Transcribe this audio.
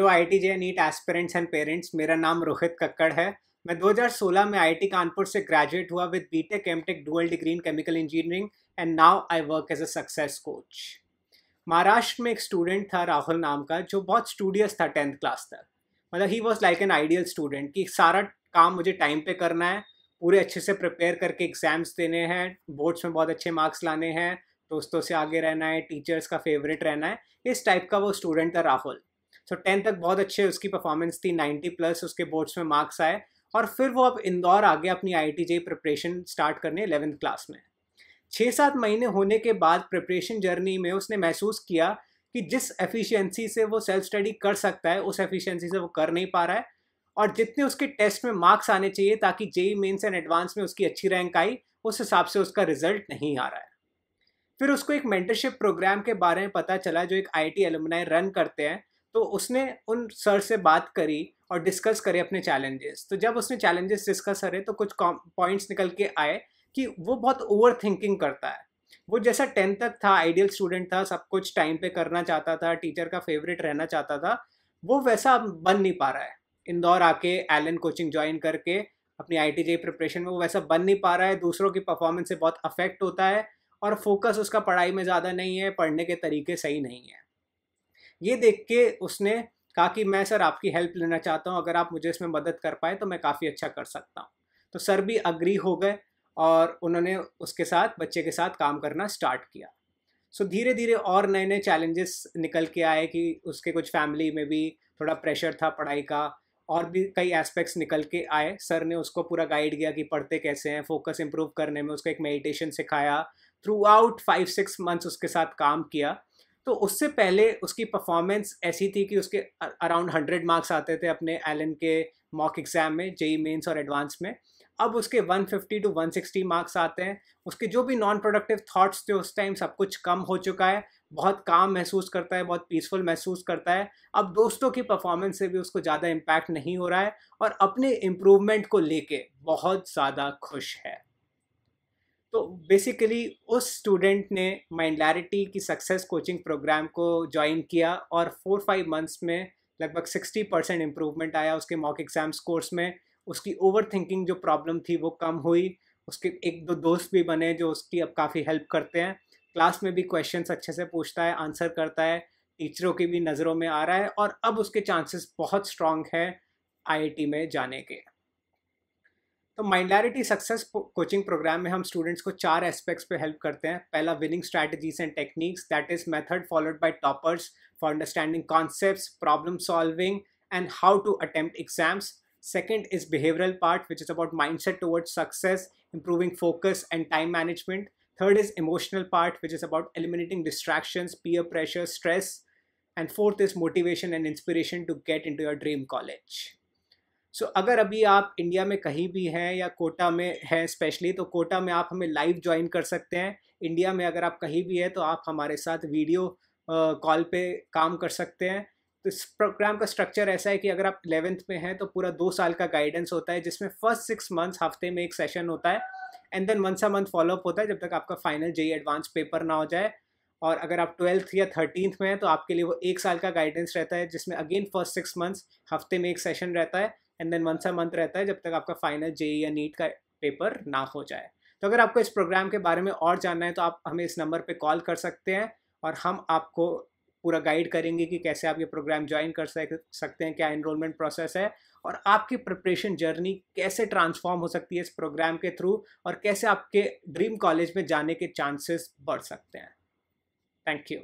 Hello I T JEE NEET aspirants and parents मेरा नाम रोहित कक्कड़ है। मैं 2016 में आईटी कानपुर से ग्रेजुएट हुआ with BTech MTech dual degree in chemical engineering and now I work as a success coach Maharashtra में एक स्टूडेंट था राहुल नाम का, जो बहुत स्टूडियस था टेंथ क्लास तक। मतलब he was like an ideal student कि सारा काम मुझे टाइम पे करना है, पूरे अच्छे से प्रिपेयर करके एग्ज़ाम्स देने हैं बोर्ड्स में बहुत अच्छे मार्क्स लाने हैं, दोस्तों से आगे रहना है टीचर्स का फेवरेट रहना है। इस टाइप का वो स्टूडेंट था राहुल। सो so, टेंथ तक बहुत अच्छे उसकी परफॉर्मेंस थी नाइन्टी प्लस उसके बोर्ड्स में मार्क्स आए और फिर वो अब इंदौर आ गया अपनी आई टी प्रिपरेशन स्टार्ट करने एलेवेंथ क्लास में छः सात महीने होने के बाद प्रिपरेशन जर्नी में उसने महसूस किया कि जिस एफिशिएंसी से वो सेल्फ स्टडी कर सकता है उस एफिशिएंसी से वो कर नहीं पा रहा है और जितने उसके टेस्ट में मार्क्स आने चाहिए ताकि जेई मेन्स एंड एडवांस में उसकी अच्छी रैंक आई उस हिसाब से उसका रिज़ल्ट नहीं आ रहा है। फिर उसको एक मेंटरशिप प्रोग्राम के बारे में पता चला जो एक आई टी रन करते हैं। तो उसने उन सर से बात करी और डिस्कस करे अपने चैलेंजेस तो जब उसने चैलेंजेस डिस्कस करे तो कुछ पॉइंट्स निकल के आए कि वो बहुत ओवर थिंकिंग करता है। वो जैसा टेंथ तक था आइडियल स्टूडेंट था, सब कुछ टाइम पे करना चाहता था टीचर का फेवरेट रहना चाहता था, वो वैसा बन नहीं पा रहा है। इंदौर आके एलन कोचिंग ज्वाइन करके, अपनी आई टी प्रिपरेशन में वो वैसा बन नहीं पा रहा है। दूसरों की परफॉर्मेंस से बहुत अफेक्ट होता है और फोकस उसका पढ़ाई में ज़्यादा नहीं है, पढ़ने के तरीके सही नहीं है। ये देख के उसने कहा कि मैं सर आपकी हेल्प लेना चाहता हूँ, अगर आप मुझे इसमें मदद कर पाए तो मैं काफ़ी अच्छा कर सकता हूँ। तो सर भी अग्री हो गए और उन्होंने उसके साथ, बच्चे के साथ काम करना स्टार्ट किया। सो धीरे धीरे और नए नए चैलेंजेस निकल के आए कि उसके कुछ फैमिली में भी थोड़ा प्रेशर था पढ़ाई का, और भी कई एस्पेक्ट्स निकल के आए। सर ने उसको पूरा गाइड किया कि पढ़ते कैसे हैं, फोकस इम्प्रूव करने में, उसको एक मेडिटेशन सिखाया। Throughout five six months उसके साथ काम किया। तो उससे पहले उसकी परफॉर्मेंस ऐसी थी कि उसके अराउंड हंड्रेड मार्क्स आते थे अपने एलन के मॉक एग्ज़ाम में जेई मेंस और एडवांस में। अब उसके 150 टू 160 मार्क्स आते हैं। उसके जो भी नॉन प्रोडक्टिव थॉट्स थे उस टाइम सब कुछ कम हो चुका है। बहुत काम महसूस करता है, बहुत पीसफुल महसूस करता है। अब दोस्तों की परफॉर्मेंस से भी उसको ज़्यादा इम्पैक्ट नहीं हो रहा है और अपने इम्प्रूवमेंट को लेके बहुत ज़्यादा खुश है। तो बेसिकली उस स्टूडेंट ने माइंडलैरिटी की सक्सेस कोचिंग प्रोग्राम को ज्वाइन किया और फोर फाइव मंथ्स में लगभग सिक्सटी परसेंट इम्प्रूवमेंट आया उसके मॉक एग्ज़ाम्स कोर्स में। उसकी ओवर थिंकिंग जो प्रॉब्लम थी वो कम हुई। उसके एक दो दोस्त भी बने जो उसकी अब काफ़ी हेल्प करते हैं। क्लास में भी क्वेश्चन अच्छे से पूछता है आंसर करता है टीचरों की भी नज़रों में आ रहा है और अब उसके चांसेस बहुत स्ट्रांग है आईआईटी में जाने के। तो माइनॉरिटी सक्सेस कोचिंग प्रोग्राम में हम स्टूडेंट्स को चार एस्पेक्ट्स पे हेल्प करते हैं। पहला winning strategies and techniques that is method followed by toppers for understanding concepts problem solving and how to attempt exams second is behavioural part which is about mindset towards success improving focus and time management third is emotional part which is about eliminating distraction peer pressure stress and fourth is motivation and inspiration to get into your dream college so so, अगर अभी आप India में कहीं भी हैं या कोटा में हैं स्पेशली तो कोटा में आप हमें लाइव ज्वाइन कर सकते हैं। इंडिया में अगर आप कहीं भी हैं तो आप हमारे साथ वीडियो कॉल पे काम कर सकते हैं। तो इस प्रोग्राम का स्ट्रक्चर ऐसा है कि अगर आप इलेवेंथ में हैं तो पूरा दो साल का गाइडेंस होता है जिसमें फ़र्स्ट सिक्स मंथ्स हफ़्ते में एक सेशन होता है। And then month a month follow up होता है जब तक आपका फाइनल जेई एडवांस पेपर ना हो जाए। और अगर आप ट्वेल्थ या थर्टींथ में हैं तो आपके लिए वो एक साल का गाइडेंस रहता है जिसमें अगेन फ़र्स्ट सिक्स मंथ्स हफ़्ते में एक सेशन रहता है। And then month a month रहता है, जब तक आपका फाइनल जे या नीट का पेपर ना हो जाए। तो अगर आपको इस प्रोग्राम के बारे में और जानना है तो आप हमें इस नंबर पर कॉल कर सकते हैं और हम आपको पूरा गाइड करेंगे कि कैसे आप ये प्रोग्राम ज्वाइन कर सकते हैं, क्या इनरोलमेंट प्रोसेस है और आपकी प्रिपरेशन जर्नी कैसे ट्रांसफॉर्म हो सकती है इस प्रोग्राम के थ्रू और कैसे आपके ड्रीम कॉलेज में जाने के चांसेस बढ़ सकते हैं। Thank you